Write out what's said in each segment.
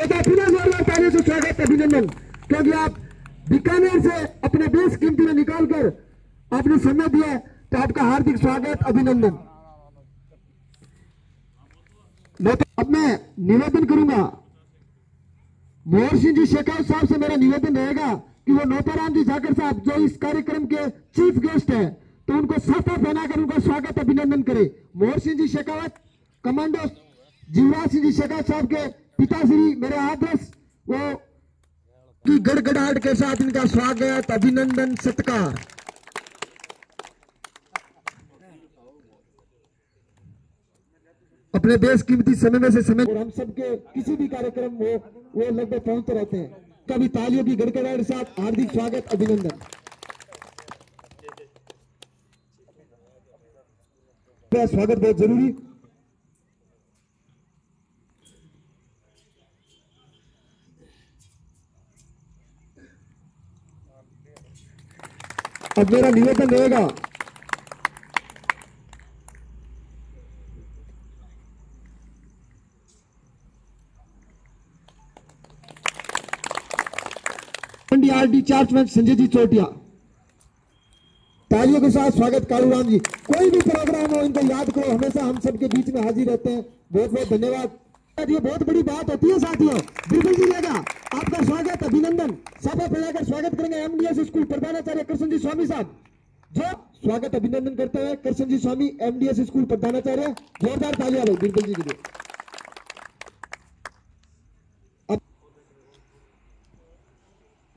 से स्वागत अभिनंदन। क्योंकि आप बीकानेर से अपने बेस कीमती में निकाल कर आपने समय दिया तो आपका हार्दिक स्वागत, अभिनंदन। तो अब मैं निवेदन करूँगा मोहर सिंह जी शेखावत साहब से मेरा निवेदन रहेगा कि वो नौताराम जी जाकर साहब जो इस कार्यक्रम के चीफ गेस्ट है तो उनको साफा पहनाकर उनका स्वागत, अभिनंदन करे। मोहर सिंह जी शेखावत कमांडो जीवराज सिंह जी शेखावत साहब के पिताश्री, मेरे आदर्श, वो की गड़गड़ाहट के साथ इनका स्वागत अभिनंदन, सत्कार। अपने देश कीमती समय में से समय और हम सबके किसी भी कार्यक्रम हो वो लगभग पहुँचते रहते हैं। कभी तालियों की गड़गड़ाहट के साथ हार्दिक स्वागत, अभिनंदन। स्वागत बहुत ज़रूरी। अब मेरा निवेदन रहेगा। RD chargeman Sanjay ji Chotiya. तालियों के साथ स्वागत कालू राम जी। कोई भी प्रोग्राम हो, इनको याद करो, हमेशा हम सबके बीच में हाजिर रहते हैं। बहुत बहुत धन्यवाद ये बहुत बड़ी बात होती है साथियों। बिल्कुल जी लेगा आपका स्वागत, अभिनंदन। सभा फैलाकर स्वागत करेंगे एमडीएस स्कूल प्रधानाचार्य कृष्ण जी स्वामी साहब। जो स्वागत, अभिनंदन करते हैं कृष्ण जी स्वामी एमडीएस स्कूल प्रधानाचार्य जोरदार तालियाँ लो बिल्कुल जी के लिए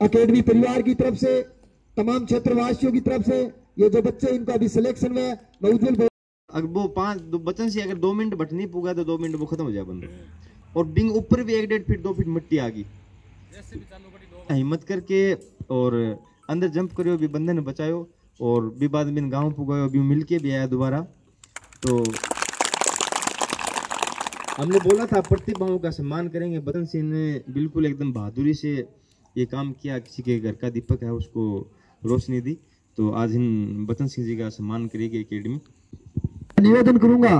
अकेडमी परिवार की तरफ़ से, तमाम क्षेत्रवासियों की तरफ़ से, ये जो बच्चे, इनको अभी सिलेक्शन में मैं उज्जवल अगर वो पाँच बचन से अगर दो मिनट बट नहीं पुगा तो दो मिनट वो खत्म हो जाए बंदा। और बिंग ऊपर भी एक डेढ़ फीट, दो फीट मिट्टी आ गई। हिम्मत करके और अंदर जंप करो भी बंदे ने बचायो और भी बाद में गाँव पुगायो भी मिल के भी आया दोबारा। तो हमने बोला था, प्रतिभाओं का सम्मान करेंगे। बदन सिंह ने बिल्कुल एकदम बहादुरी से ये काम किया। किसी के घर का दीपक है, उसको रोशनी दी। तो आज इन बचन सिंह जी का सम्मान करेगी अकेडमी निवेदन करूँगा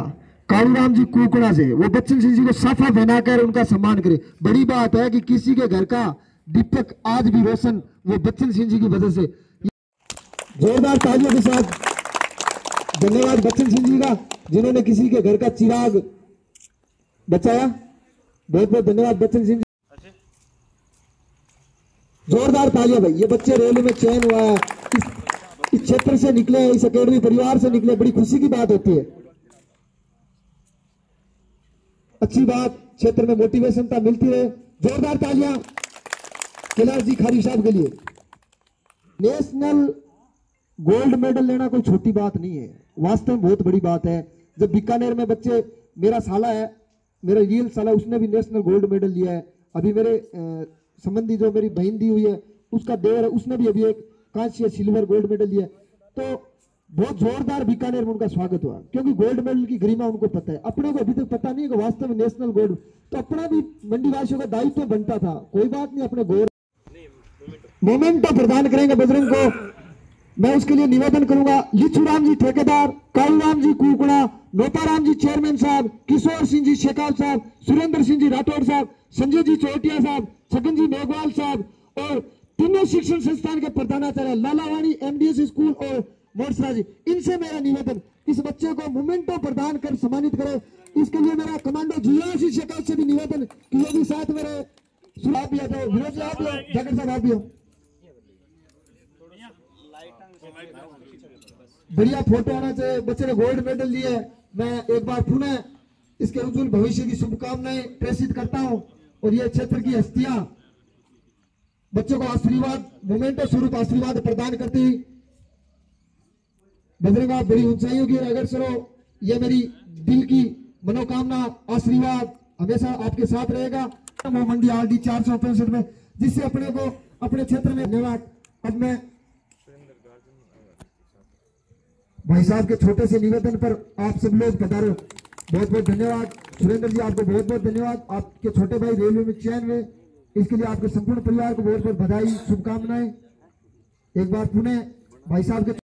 कालूराम जी कुकड़ा से? वो बच्चन सिंह जी को साफा पहनाकर उनका सम्मान करे। बड़ी बात है कि किसी के घर का दीपक आज भी रोशन वो बच्चन सिंह जी की वजह से। जोरदार तालियों के साथ धन्यवाद बच्चन सिंह जी का, जिन्होंने किसी के घर का चिराग बचाया। बहुत बहुत धन्यवाद बच्चन सिंह जी। जोरदार तालियाँ भाई, ये बच्चे रेलवे में चयन हुआ है। इस क्षेत्र से निकले, इस अकेडमी परिवार से निकले, बड़ी खुशी की बात होती है। अच्छी बात, क्षेत्र में मोटिवेशनता मिलती है जोरदार तालियाँ। कैलाश जी खारी साहब के लिए। नेशनल गोल्ड मेडल लेना कोई छोटी बात नहीं है। वास्तव में बहुत बड़ी बात है। जब बीकानेर में बच्चे, मेरा साला है, मेरा रियल साला उसने भी नेशनल गोल्ड मेडल लिया है। अभी मेरे संबंधी जो मेरी बहन दी हुई है, उसका देवर है, उसने भी अभी एक कांस्य सिल्वर गोल्ड मेडल लिया है। तो बहुत जोरदार बीकानेर में उनका स्वागत हुआ। क्योंकि गोल्ड मेडल की गरिमा उनको पता है। अपने को अभी तक पता नहीं है कि वास्तव में नेशनल गोल्ड तो अपना भी मंडी वासियों का दायित्व तो बनता था। कोई बात नहीं, अपने गौर मोमेंटो प्रदान करेंगे बजरंग को। मैं उसके लिए निवेदन करूँगा, लिचूराम जी ठेकेदार, कालूराम जी कुकड़ा नोताराम जी चेयरमैन साहब, किशोर सिंह जी शेखावत साहब, सुरेंद्र सिंह जी राठौड़ साहब, संजय जी चौटिया साहब छगन जी मेघवाल साहब और तीनों शिक्षण संस्थान के प्रधानाचार्य, लालावाणी एमडीएस स्कूल और मोरसरा जी, इनसे मेरा निवेदन, इस बच्चे को मोमेंटो प्रदान कर सम्मानित करे। इसके लिए मेरा कमांडो जुलास जी शेखावत से भी निवेदन कि ये भी साथ मेरे सुराब भी आ जाओ, विरोध आप भी हो जाकर साहब आप बढ़िया फ़ोटो आना चाहिए, बच्चे ने गोल्ड मेडल लिए। मैं एक बार पुनः इसके उज्जवल भविष्य की शुभकामनाएँ प्रेषित करता हूँ और ये क्षेत्र की हस्तियाँ, बच्चों को आशीर्वाद, मोमेंटो स्वरूप आशीर्वाद प्रदान करती बजरंग बड़ी ऊंचाइयों की अगर सरो ये मेरी दिल की मनोकामना, आशीर्वाद हमेशा आपके साथ रहेगा। वो मंडी आर डी चार सौ पैंसठ में, जिससे अपने को, अपने क्षेत्र में धन्यवाद। अब मैं भाई साहब के छोटे से निवेदन पर आप सब लोग बता पधारो। बहुत बहुत धन्यवाद। सुरेंद्र जी, आपको बहुत बहुत धन्यवाद। आपके छोटे भाई रेलवे में चयन हुए। इसके लिए आपके संपूर्ण परिवार को बहुत बहुत बधाई, शुभकामनाएँ। एक बार पुनः भाई साहब के